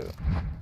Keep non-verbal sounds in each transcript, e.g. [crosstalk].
shit. No.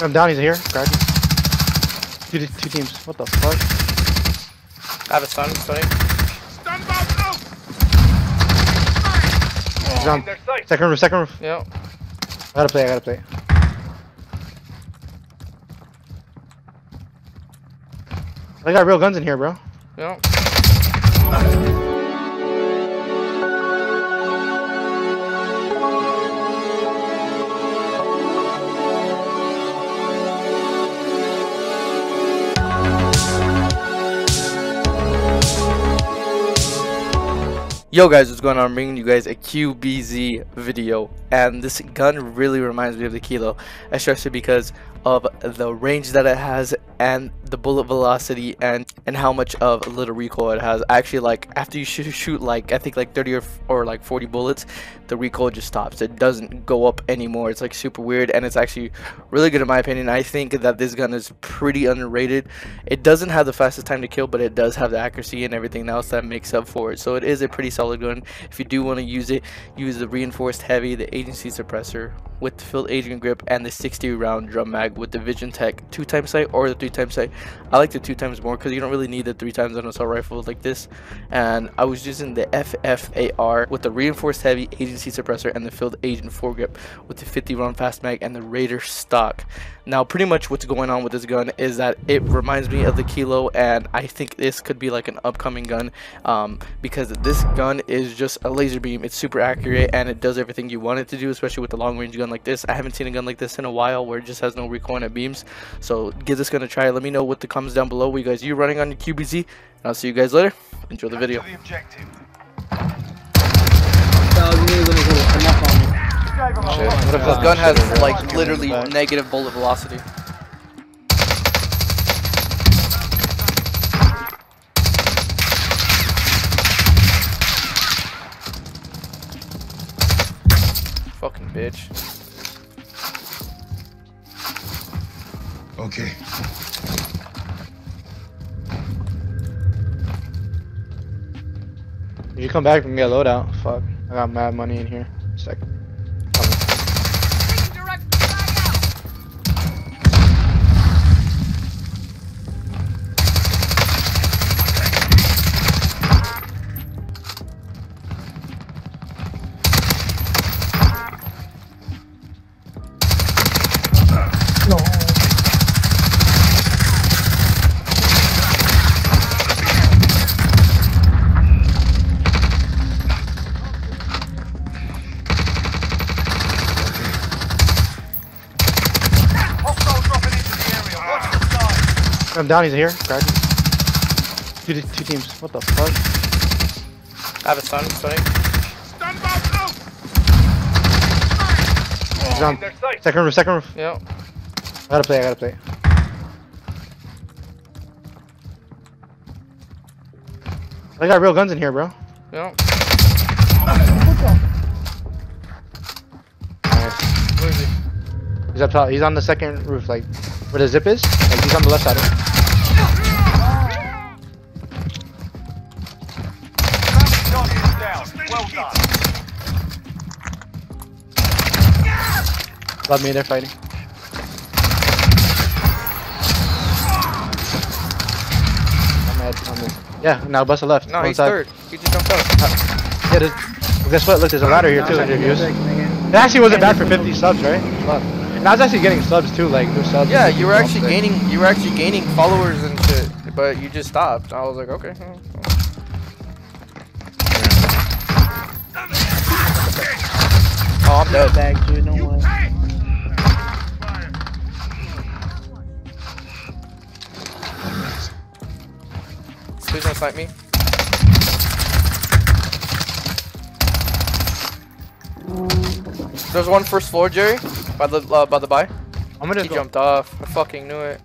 I'm down. He's here. Grab him. Two, two teams. What the fuck? I have a stun, Sonny. Stand back up. He's on. They're. Second roof. Second roof. Yep. I gotta play. I gotta play. I got real guns in here, bro. Yep. Yo guys, what's going on? I'm bringing you guys a QBZ video and this gun really reminds me of the Kilo especially because of the range that it has and the bullet velocity and and how much of a little recoil it has. Actually like after you shoot, shoot like I think like 30 or, or like 40 bullets the recoil just stops. It doesn't go up anymore. It's like super weird and it's actually really good in my opinion. I think that this gun is pretty underrated. It doesn't have the fastest time to kill but it does have the accuracy and everything else that makes up for it. So it is a pretty solid gun. If you do want to use it use the reinforced heavy the agency suppressor with the field agent grip and the 60 round drum mag with the vision tech two times sight or the three times sight. I like the two times more because you don't really need the three times on assault rifle like this. And i was using the ffar with the reinforced heavy agency suppressor and the field agent foregrip with the 50 round fast mag and the raider stock. Now pretty much what's going on with this gun is that it reminds me of the kilo and i think this could be like an upcoming gun um, because this gun is just a laser beam. It's super accurate and it does everything you want it to do especially with the long range gun like this. I haven't seen a gun like this in a while where it just has no and it beams so give this gun a try let me know what the comments down below you guys you running on your qbz and i'll see you guys later enjoy the video To the objective. thousand years and it's enough on me. Gave them a Shit. What if this gun has like literally negative bullet velocity fucking bitch Okay. You come back and get a loadout, fuck. I got mad money in here. Sec. I'm down. He's here. Grab him. Two, two teams. What the fuck? i have a stun Sonny. Stand back up. He's on. Second roof. Second roof. yep I gotta play. I gotta play. I got real guns in here, bro. yep Nice. where is he He's up top. He's on the second roof, like where the zip is. Like he's on the left side. Love me. They're fighting. I'm mad. I'm mad. Yeah. Now bust a left. no One he's side. third he just jumped out uh, Yeah. Well, guess what? Look, there's a ladder here too. If you. It actually wasn't bad for 50 subs, right? Fuck. And I was actually getting subs too, like new subs. Yeah, you were actually like- gaining you were actually gaining followers and shit, but you just stopped. I was like, okay. Oh, I'm dead. Bag, dude, Please don't snipe me. There's one first floor, Jerry, by the uh, by the by. I'm gonna He go. jumped off. I fucking knew it.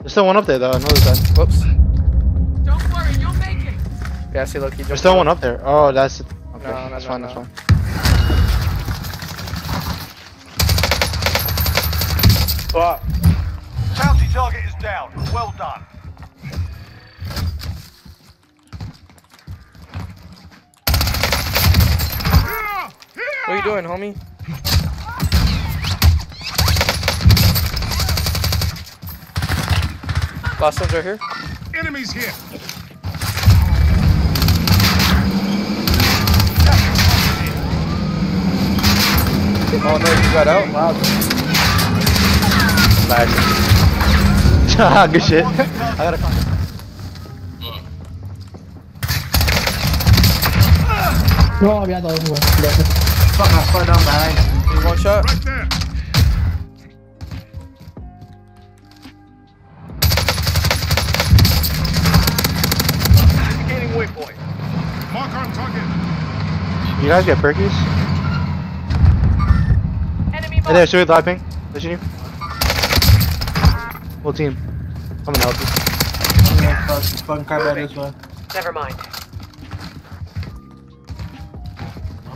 There's still one up there though. I know that. Whoops. Don't worry, you'll make it. Yeah, see, look, he jumped. There's still off. one up there. Oh, that's okay. No, no, that's no, fine. no. That's fine. Bounty target is down. Well done. Doing, homie? Last one's right here. Enemies here. Oh no, you got out. Wow. [laughs] Good shit. I gotta find. Oh, yeah, that was one. Fuck, I fell down behind. One shot. Right there. Indicating waypoint. Mark on target. You guys get perkies? Enemy Hey there, marked. Sui, live ping. Pushing you. Whole team. I'm gonna help you. Yeah, fuck, fucking car back this way. Never mind.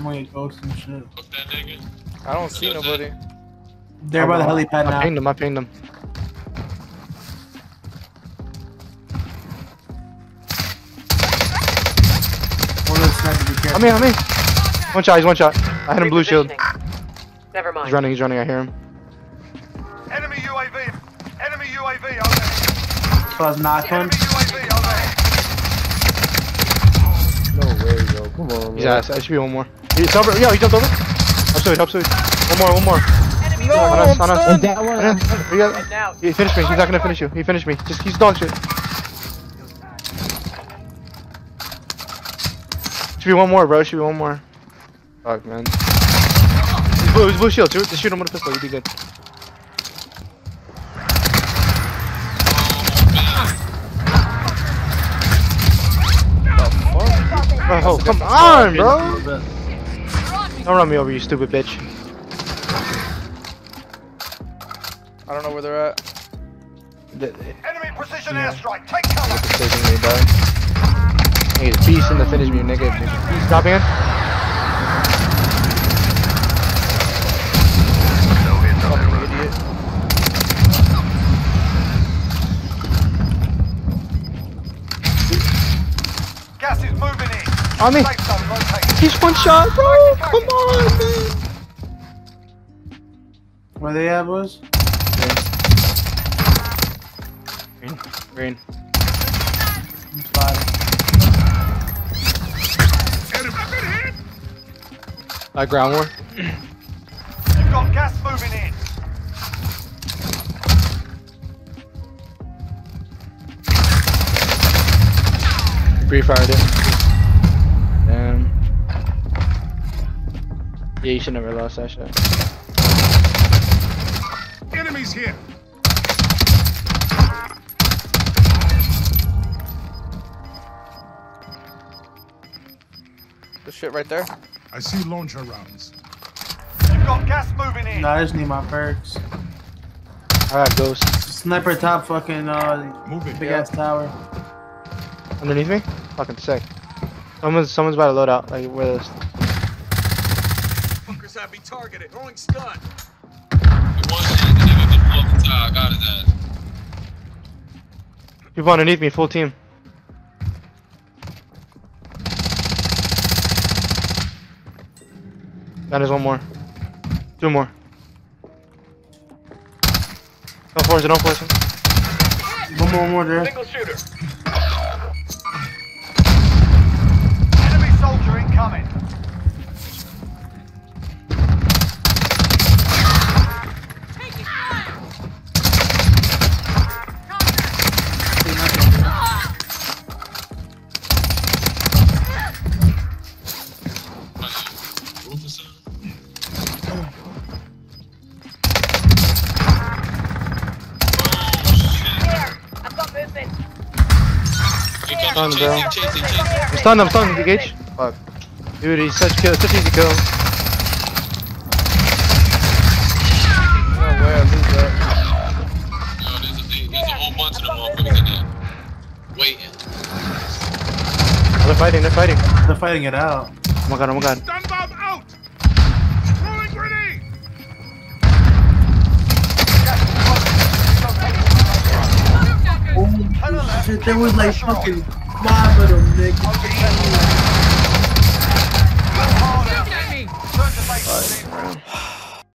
I'm gonna get ghosts and shit. I don't see nobody. They're by the helipad now. I now. pinged him. I pinged him. One of those snipers. I'm in. I'm in. One shot. He's one shot. I hit him blue shield. Never mind. He's running. He's running. I hear him. Enemy UAV. Enemy UAV overhead. So I was knocked one. Enemy UAV overhead. No way, bro. Come on, man. ass. There should be one more. He's over. Yeah, he jumped over. Help Sui. Help Sui. One more. One more. Enemy No, On marked. us. On us. And that one, On us. Got- Heading. He finished me. He's not gonna finish you. He finished me. Just he's dog shit. Should be one more, bro. Should be one more. Fuck, man. He's blue. He's blue shield. Shoot, just shoot him with a pistol. You'd be good. Oh, come on, bro. Don't run me over, you stupid bitch. I don't know where they're at. The- Enemy precision Yeah. airstrike. Take cover. Taking me, bro. Nigga's beasting to finish me, nigga. He's dropping in. Fucking idiot. Gas is moving in. On me. Safe zone located. He's one shot, bro. Come on, man. Where they at, boys? Green. Green. I'm spotted. I've been hit. Uh, ground war. You've got gas moving in. Pre-fired it. Yeah, you should never lost that shot. Enemies here. This shit right there. I see launcher rounds. You've got gas moving in. No, I just need my perks. I got ghost. Sniper top fucking uh Move it. big ass tower. Underneath me? Fucking sick. Someone's someone's about to load out. Like where this? Fuckers have me targeted. Throwing stun. People underneath me, full team. That is one more. Two more. Don't force it, don't force it. One more, one more there. Single shooter. Enemy soldier incoming. Stun, bro. Chasing, chasing, chasing. I'm stunned, I'm stunned, engage. Fuck. Dude, he's such kill, such easy kill. No way, I lose that. Yo, there's a, whole bunch of them motherfuckers. Waiting. Oh, they're fighting, they're fighting. They're fighting it out. Oh my god, oh my god. Stun bomb out! Oh shit, there was like fucking five of them, nigga. Shoot